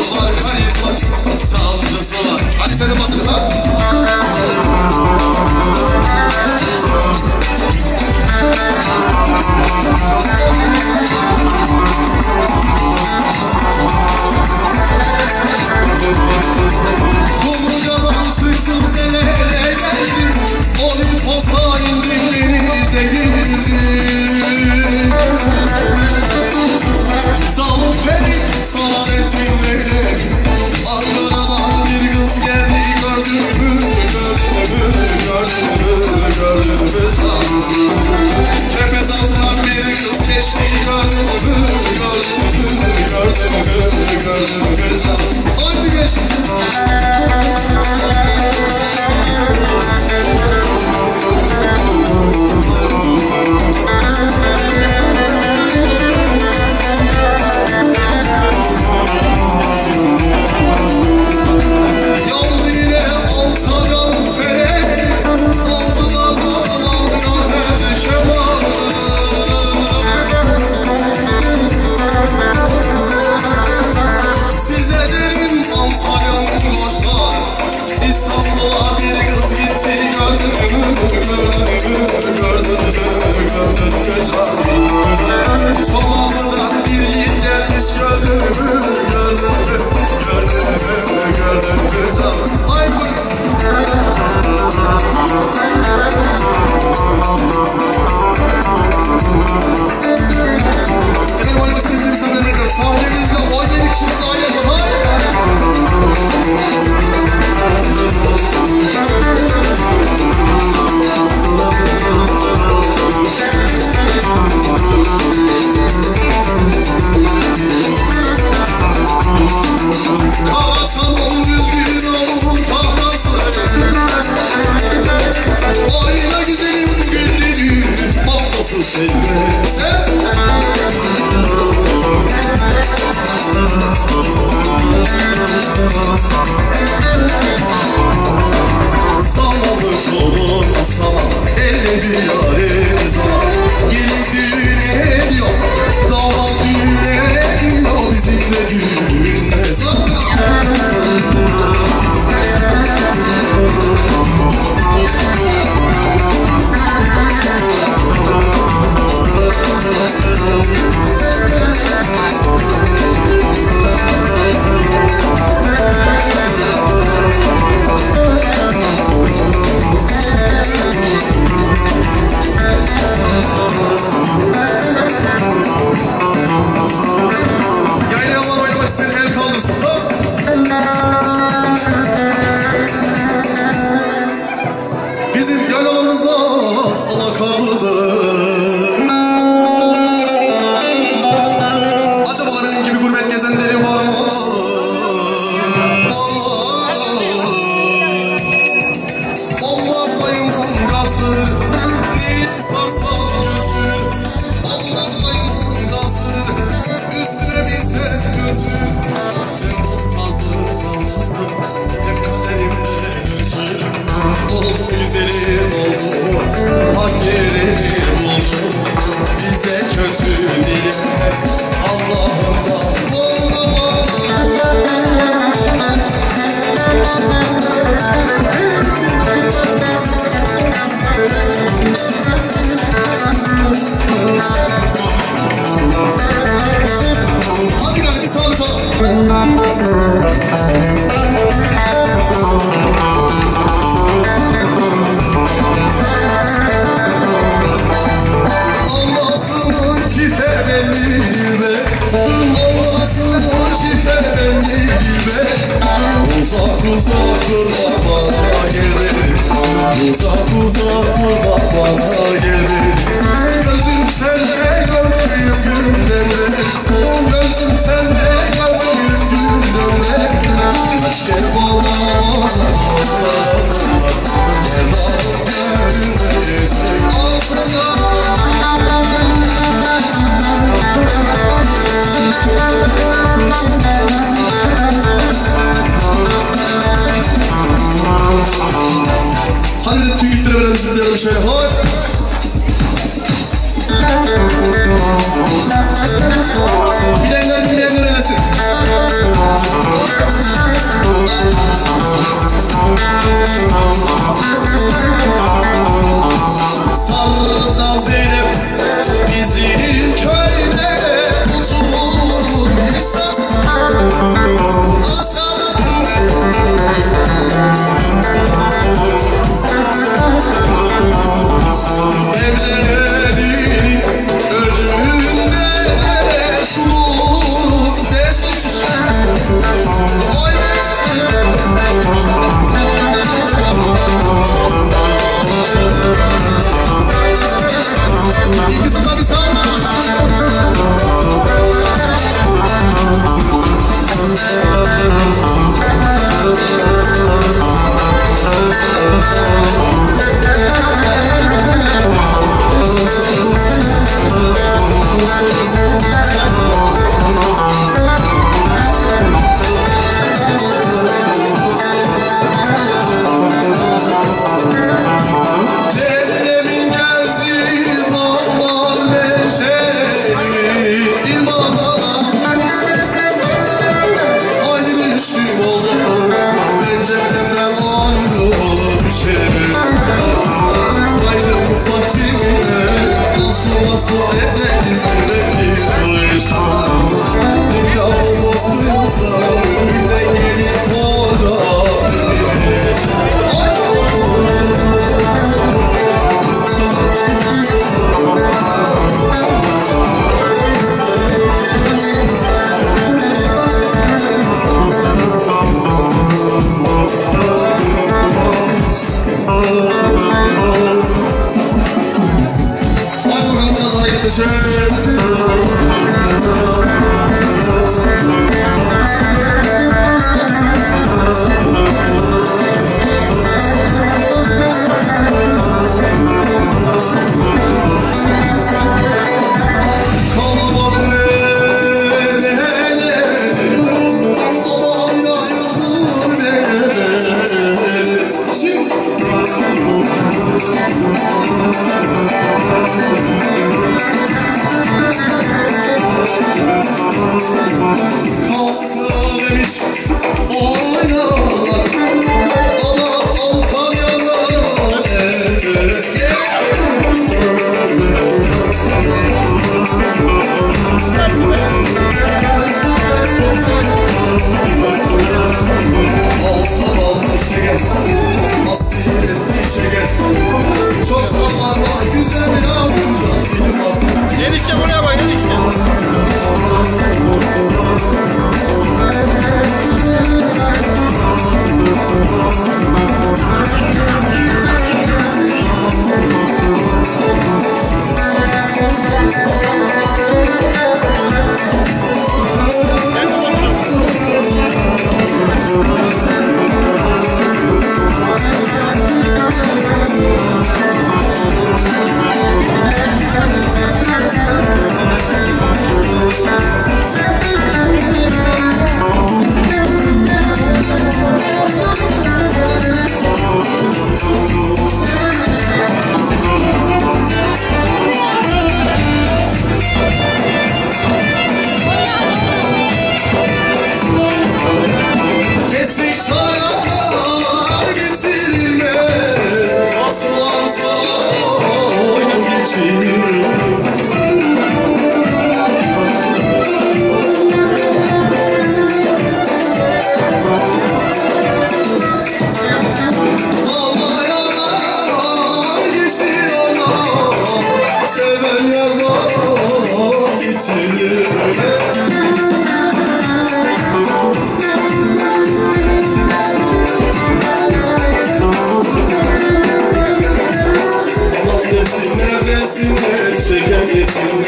var karizmatik Sağ olsun ısınlar Hadi seni basın ha Look did it. Zıplayalım zıplayalım şöyle hop. Bilenler bilenler edesin. Sarıda Zeynep bizim köyde tutulur esas. Hallelujah. kisses. çeken yesin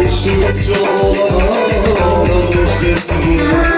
Şu mısra olan ateş yesin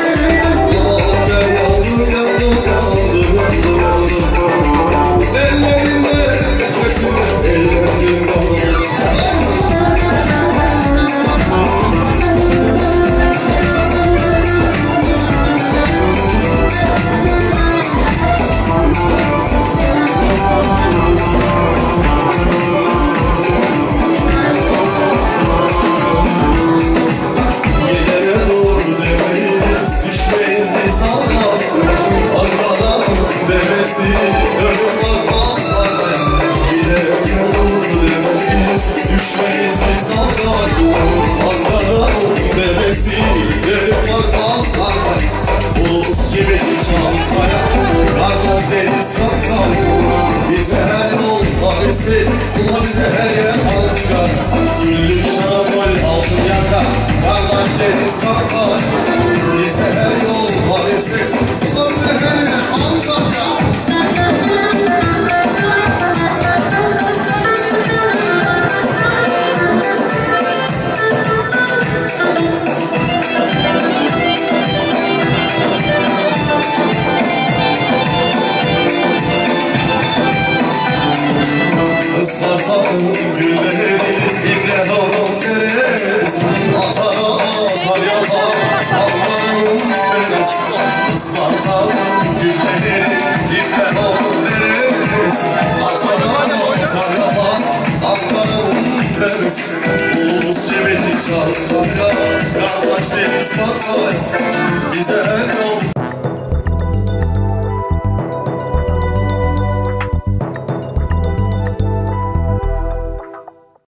bebesi Garip Hasan Buz gibi çantaya Kardeş deniz kalkar Bize her yol Paris'i Ula bize her yer halkar. Güllü Şamal altın yaka Kardeş deniz kalkar Isparta'nın gülleri İbrahim'in deresi Atara atar yapar Allah'ın beresi Ulus cebeci çarpar Kardeş deniz bakar Bize her yol